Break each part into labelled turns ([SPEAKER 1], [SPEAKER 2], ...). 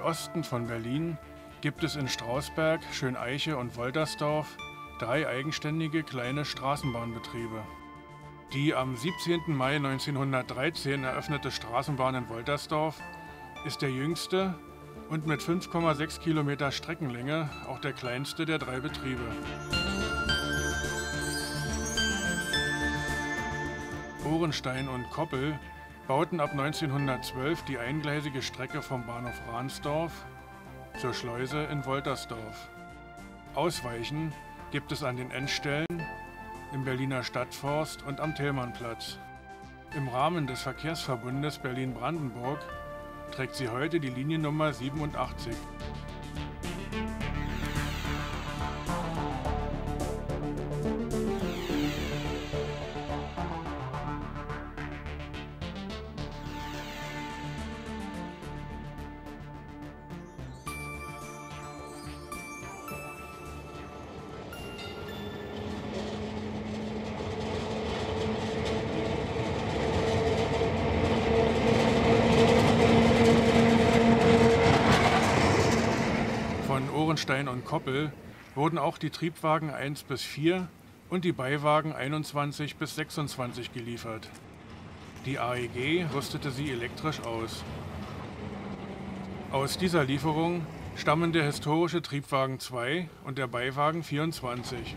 [SPEAKER 1] Südosten von Berlin gibt es in Strausberg, Schöneiche und Woltersdorf drei eigenständige kleine Straßenbahnbetriebe. Die am 17. Mai 1913 eröffnete Straßenbahn in Woltersdorf ist der jüngste und mit 5,6 Kilometer Streckenlänge auch der kleinste der drei Betriebe. Ohrenstein und Koppel bauten ab 1912 die eingleisige Strecke vom Bahnhof Ransdorf zur Schleuse in Woltersdorf. Ausweichen gibt es an den Endstellen im Berliner Stadtforst und am Thälmannplatz. Im Rahmen des Verkehrsverbundes Berlin-Brandenburg trägt sie heute die Liniennummer 87. die Triebwagen 1 bis 4 und die Beiwagen 21 bis 26 geliefert. Die AEG rüstete sie elektrisch aus. Aus dieser Lieferung stammen der historische Triebwagen 2 und der Beiwagen 24.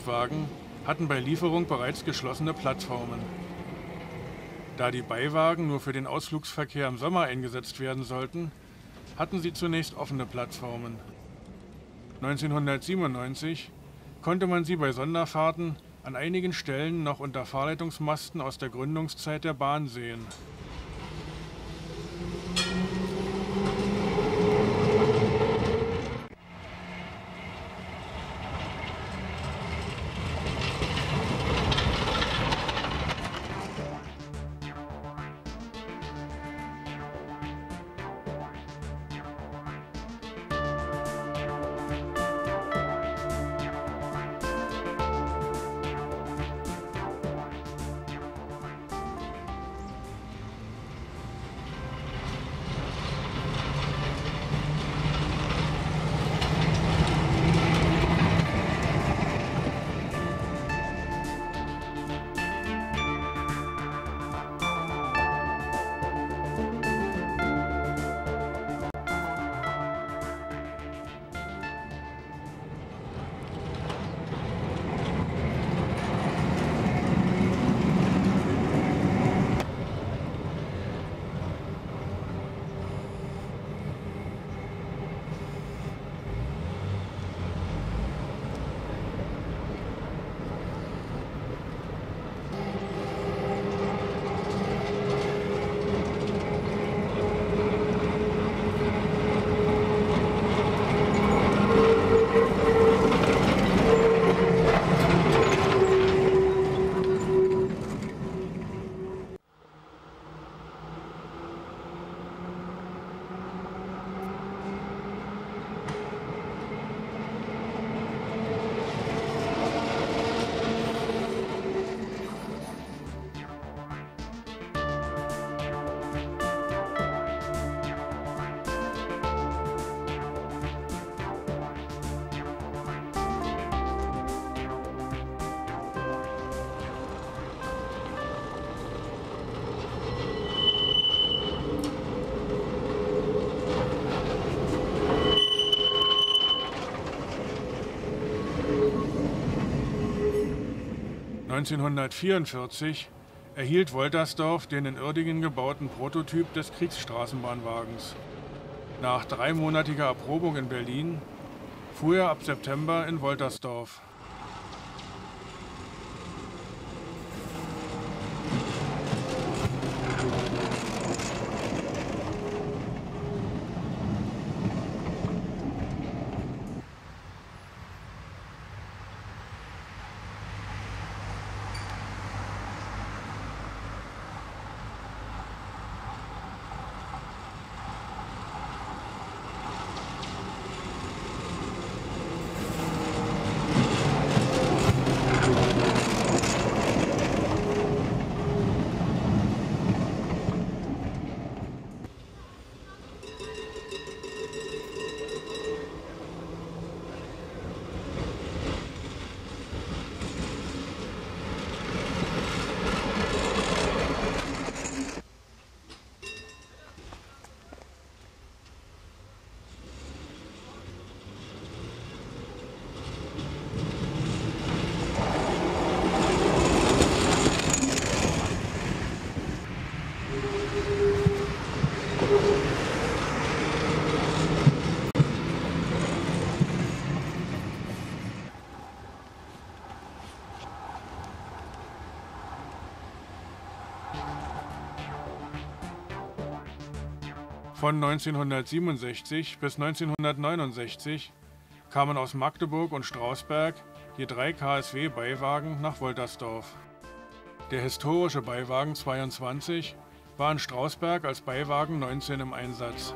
[SPEAKER 1] Triebwagen hatten bei Lieferung bereits geschlossene Plattformen. Da die Beiwagen nur für den Ausflugsverkehr im Sommer eingesetzt werden sollten, hatten sie zunächst offene Plattformen. 1997 konnte man sie bei Sonderfahrten an einigen Stellen noch unter Fahrleitungsmasten aus der Gründungszeit der Bahn sehen. (1944) erhielt Woltersdorf den in Uerdingen gebauten Prototyp des Kriegsstraßenbahnwagens. Nach dreimonatiger Erprobung in Berlin fuhr er ab September in Woltersdorf Von 1967 bis 1969 kamen aus Magdeburg und Strausberg je drei KSW-Beiwagen nach Woltersdorf. Der historische Beiwagen 22 war in Strausberg als Beiwagen 19 im Einsatz.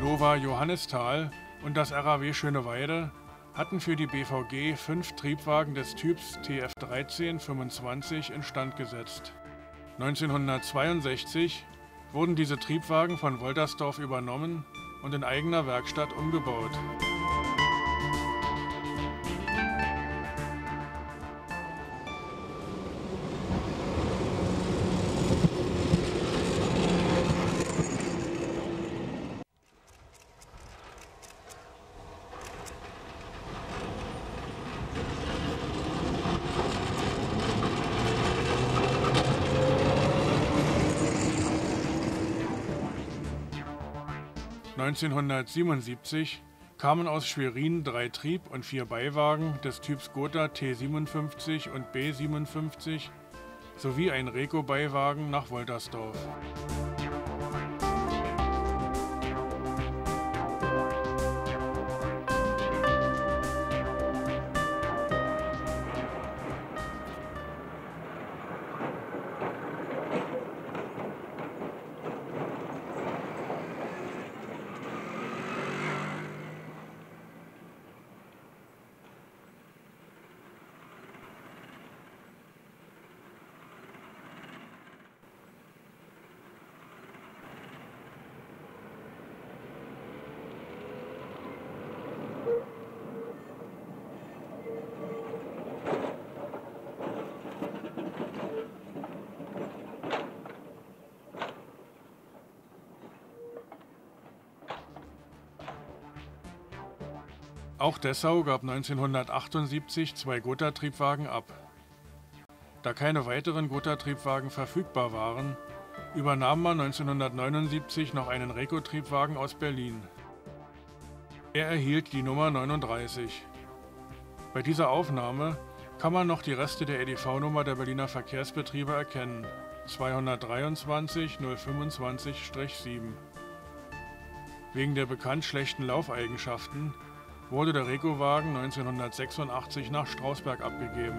[SPEAKER 1] Lova Johannisthal und das RAW Schöneweide hatten für die BVG fünf Triebwagen des Typs TF13 25 instand gesetzt. 1962 wurden diese Triebwagen von Woltersdorf übernommen und in eigener Werkstatt umgebaut. 1977 kamen aus Schwerin drei Trieb- und vier Beiwagen des Typs Gotha T57 und B57 sowie ein Reco-Beiwagen nach Woltersdorf. Auch Dessau gab 1978 zwei Gotha-Triebwagen ab. Da keine weiteren Gotha-Triebwagen verfügbar waren, übernahm man 1979 noch einen Reco-Triebwagen aus Berlin. Er erhielt die Nummer 39. Bei dieser Aufnahme kann man noch die Reste der EDV-Nummer der Berliner Verkehrsbetriebe erkennen, 223 025-7. Wegen der bekannt schlechten Laufeigenschaften wurde der Reco-Wagen 1986 nach Strausberg abgegeben.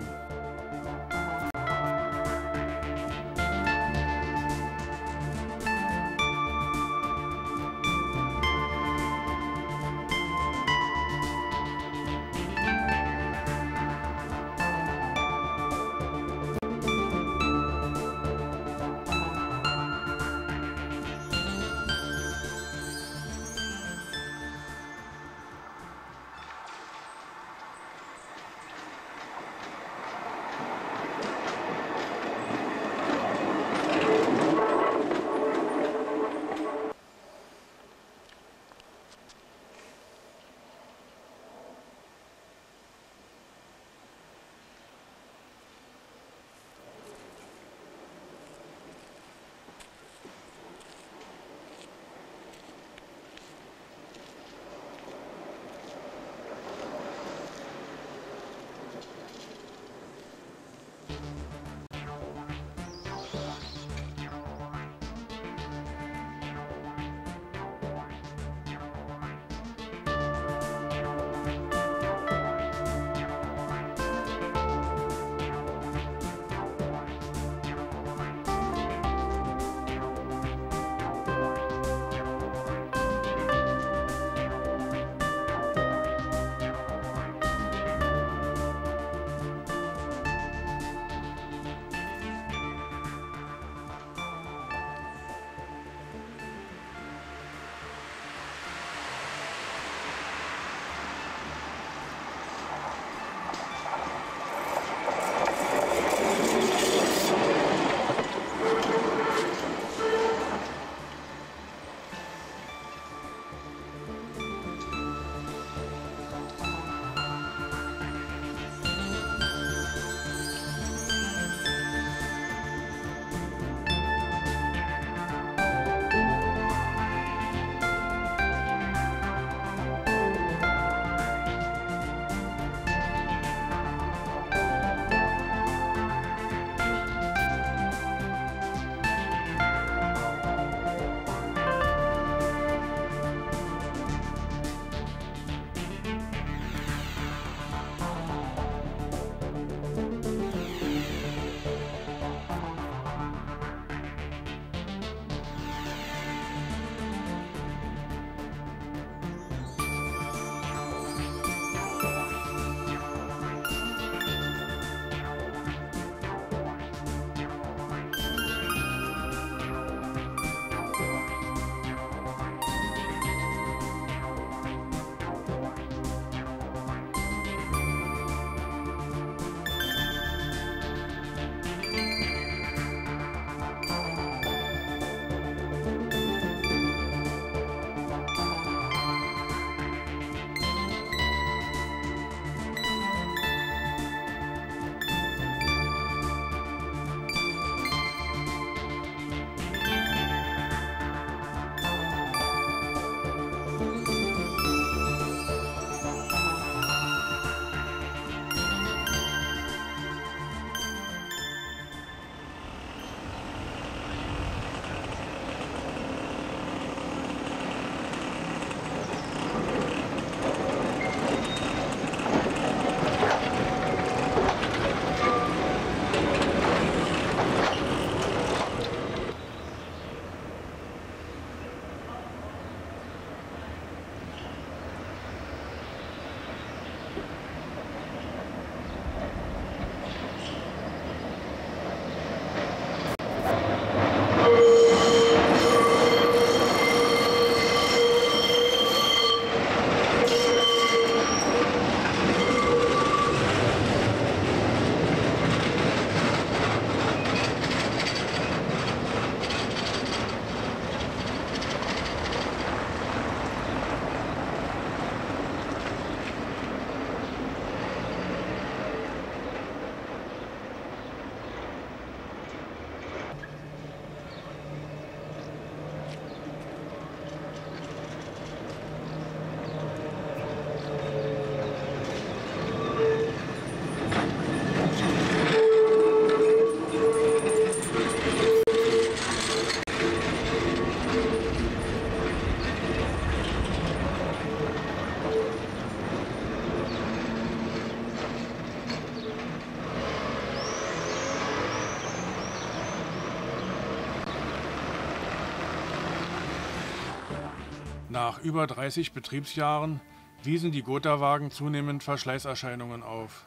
[SPEAKER 1] Nach über 30 Betriebsjahren wiesen die Gotha-Wagen zunehmend Verschleißerscheinungen auf.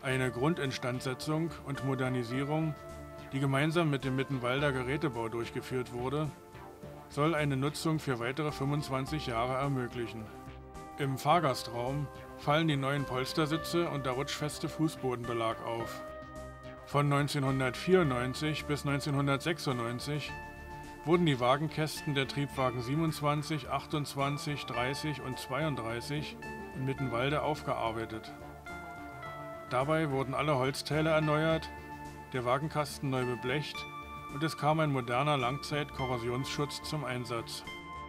[SPEAKER 1] Eine Grundinstandsetzung und Modernisierung, die gemeinsam mit dem Mittenwalder Gerätebau durchgeführt wurde, soll eine Nutzung für weitere 25 Jahre ermöglichen. Im Fahrgastraum fallen die neuen Polstersitze und der rutschfeste Fußbodenbelag auf. Von 1994 bis 1996 wurden die Wagenkästen der Triebwagen 27, 28, 30 und 32 in Mittenwalde aufgearbeitet. Dabei wurden alle Holzteile erneuert, der Wagenkasten neu beblecht und es kam ein moderner Langzeit-Korrosionsschutz zum Einsatz.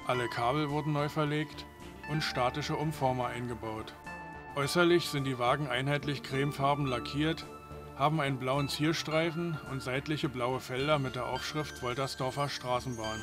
[SPEAKER 1] Alle Kabel wurden neu verlegt und statische Umformer eingebaut. Äußerlich sind die Wagen einheitlich cremefarben lackiert haben einen blauen Zierstreifen und seitliche blaue Felder mit der Aufschrift Woltersdorfer Straßenbahn.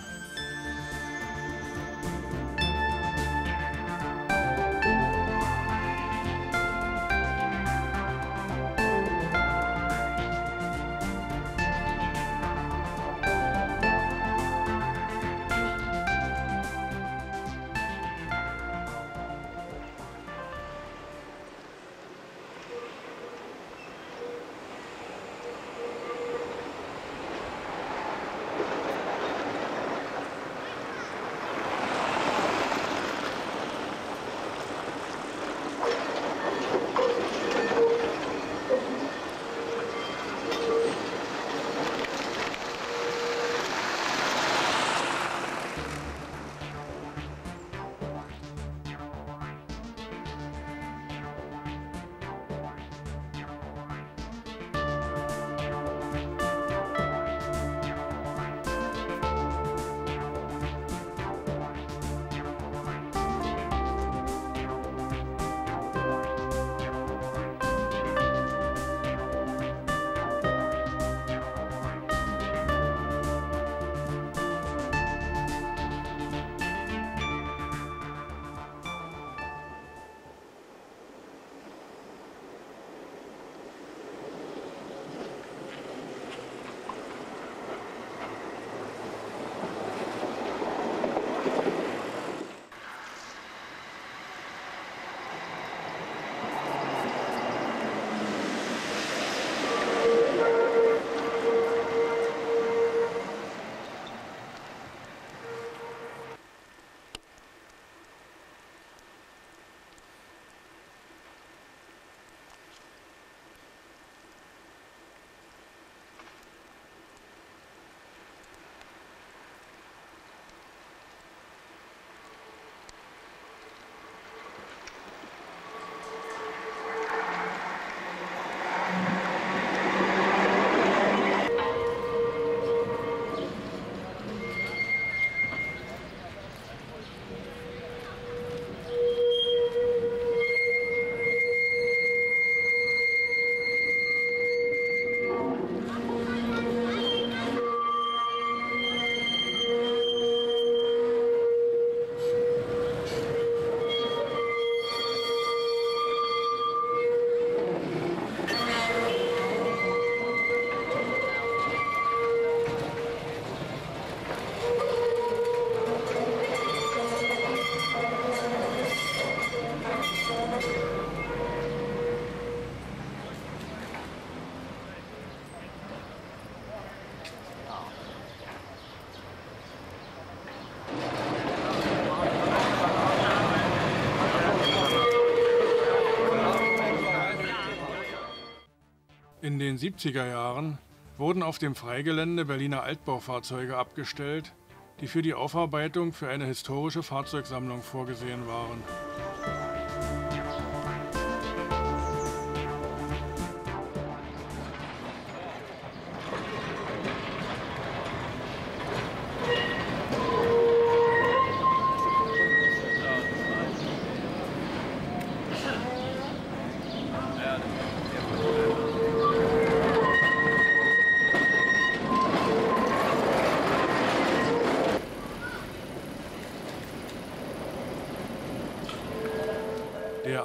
[SPEAKER 1] In den 70er Jahren wurden auf dem Freigelände Berliner Altbaufahrzeuge abgestellt, die für die Aufarbeitung für eine historische Fahrzeugsammlung vorgesehen waren.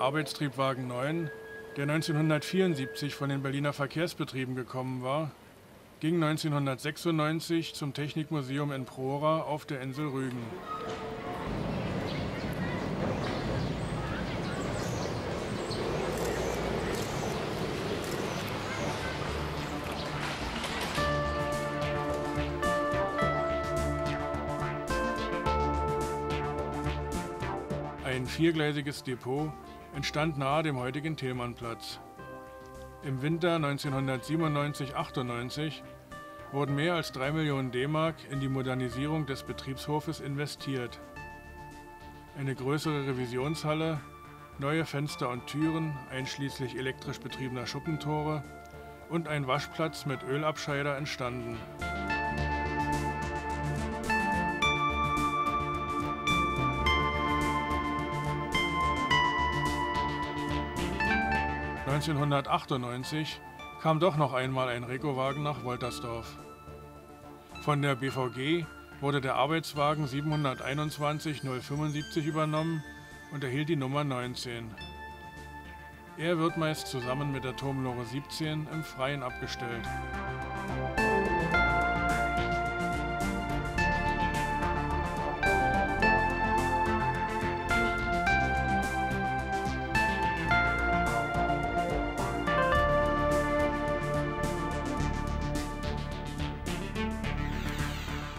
[SPEAKER 1] Arbeitstriebwagen 9, der 1974 von den Berliner Verkehrsbetrieben gekommen war, ging 1996 zum Technikmuseum in Prora auf der Insel Rügen. Ein viergleisiges Depot entstand nahe dem heutigen Thälmannplatz. Im Winter 1997-98 wurden mehr als 3 Millionen D-Mark in die Modernisierung des Betriebshofes investiert. Eine größere Revisionshalle, neue Fenster und Türen einschließlich elektrisch betriebener Schuppentore und ein Waschplatz mit Ölabscheider entstanden. 1998 kam doch noch einmal ein Rekowagen nach Woltersdorf. Von der BVG wurde der Arbeitswagen 721 075 übernommen und erhielt die Nummer 19. Er wird meist zusammen mit der Turmlore 17 im Freien abgestellt.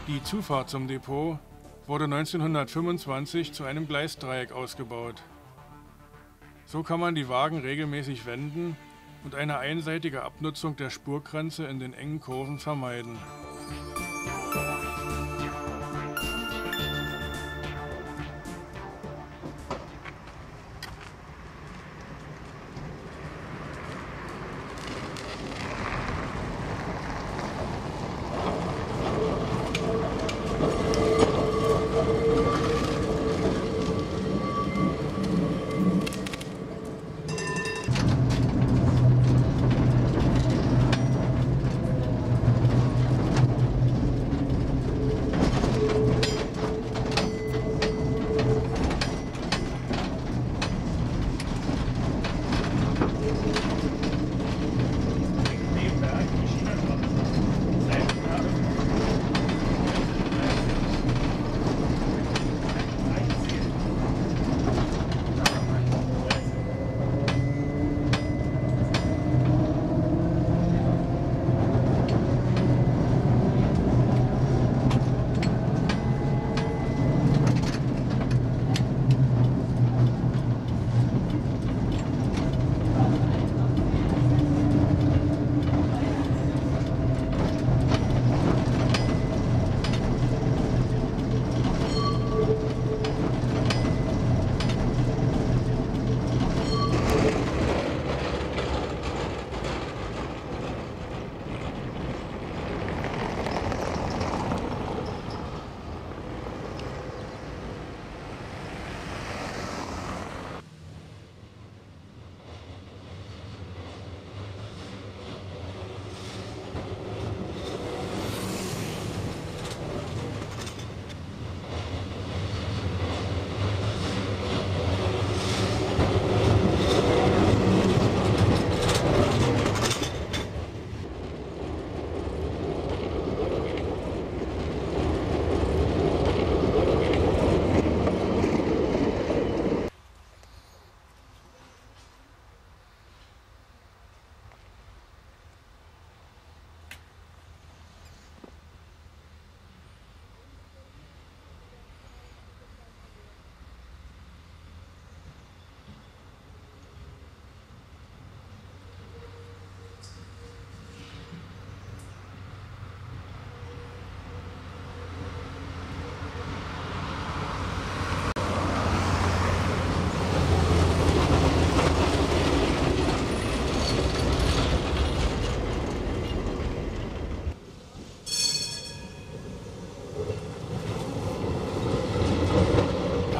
[SPEAKER 1] Die Zufahrt zum Depot wurde 1925 zu einem Gleisdreieck ausgebaut. So kann man die Wagen regelmäßig wenden und eine einseitige Abnutzung der Spurgrenze in den engen Kurven vermeiden.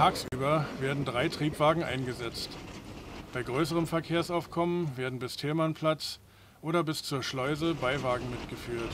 [SPEAKER 1] Tagsüber werden drei Triebwagen eingesetzt. Bei größerem Verkehrsaufkommen werden bis Thälmannplatz oder bis zur Schleuse Beiwagen mitgeführt.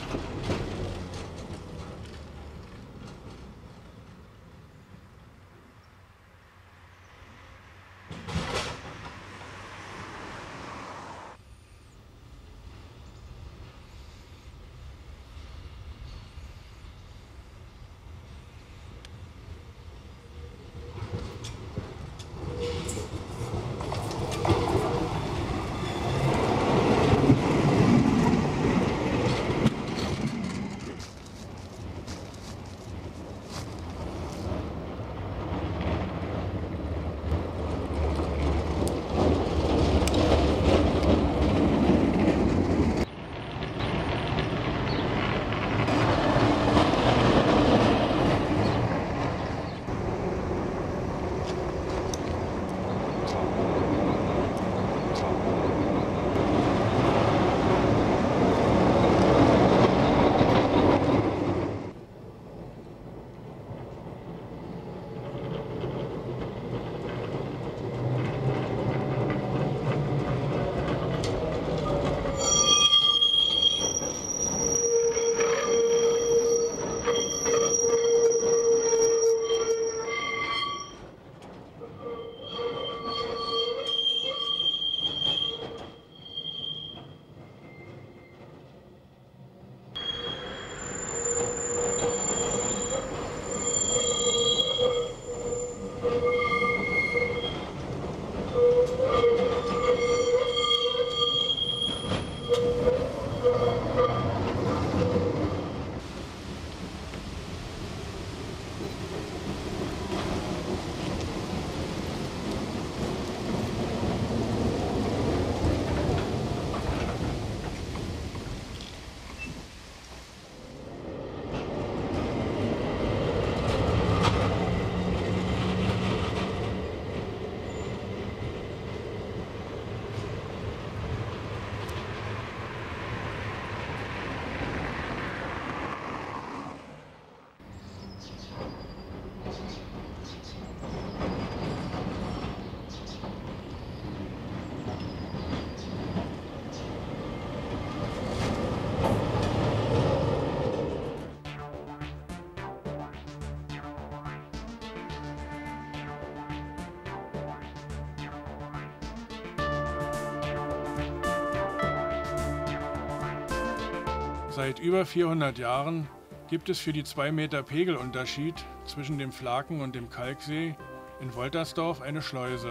[SPEAKER 1] Seit über 400 Jahren gibt es für die 2 Meter Pegelunterschied zwischen dem Flaken und dem Kalksee in Woltersdorf eine Schleuse.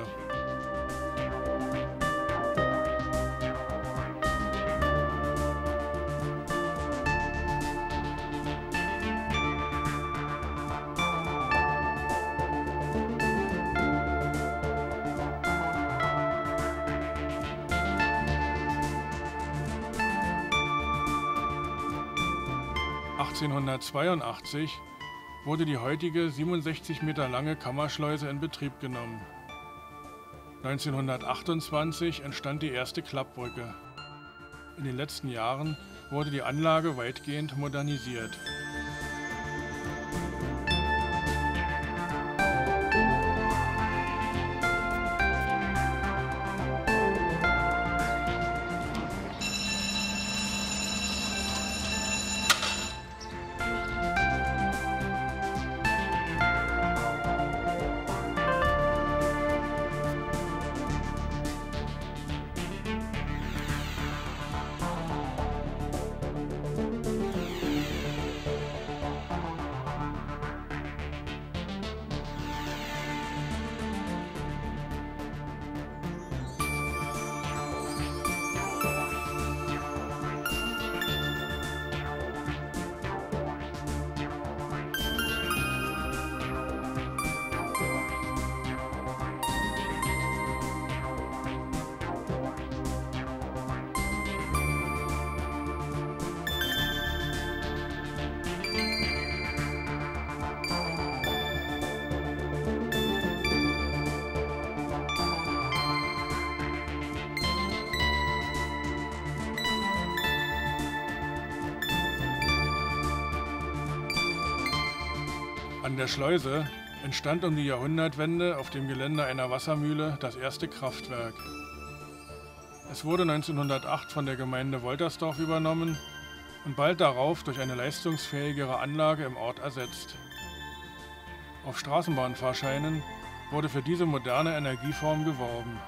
[SPEAKER 1] 1882 wurde die heutige 67 Meter lange Kammerschleuse in Betrieb genommen. 1928 entstand die erste Klappbrücke. In den letzten Jahren wurde die Anlage weitgehend modernisiert. 'An der Schleuse entstand um die Jahrhundertwende auf dem Gelände einer Wassermühle das erste Kraftwerk. Es wurde 1908 von der Gemeinde Woltersdorf übernommen und bald darauf durch eine leistungsfähigere Anlage im Ort ersetzt. Auf Straßenbahnfahrscheinen wurde für diese moderne Energieform geworben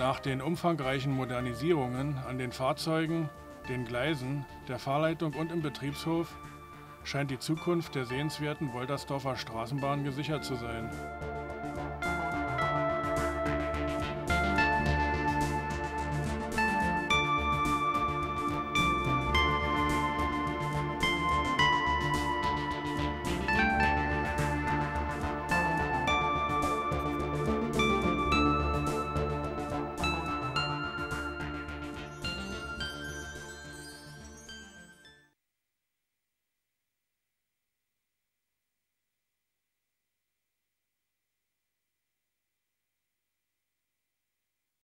[SPEAKER 1] Nach den umfangreichen Modernisierungen an den Fahrzeugen, den Gleisen, der Fahrleitung und im Betriebshof scheint die Zukunft der sehenswerten Woltersdorfer Straßenbahn gesichert zu sein.